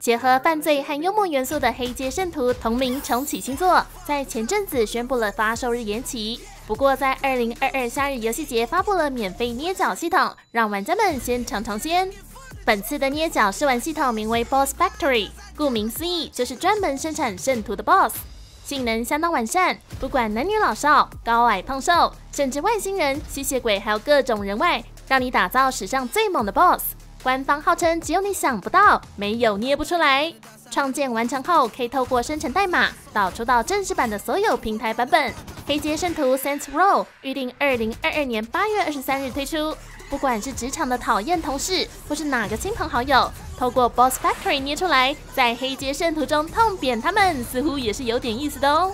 结合犯罪和幽默元素的《黑街圣徒》同名重启新作，在前阵子宣布了发售日延期。不过，在二零二二夏日游戏节发布了免费捏脚系统，让玩家们先尝尝鲜。本次的捏脚试玩系统名为 Boss Factory，顾名思义就是专门生产圣徒的 Boss，性能相当完善，不管男女老少、高矮胖瘦，甚至外星人、吸血鬼，还有各种人外，让你打造史上最猛的 Boss。官方号称只有你想不到，没有捏不出来。创建完成后，可以透过生成代码导出到正式版的所有平台版本。黑杰圣徒 Saints Row 预定二零二二年八月二十三日推出。不管是职场的讨厌同事，或是哪个亲朋好友，透过 Boss Factory 捏出来，在黑杰圣徒中痛扁他们，似乎也是有点意思的哦。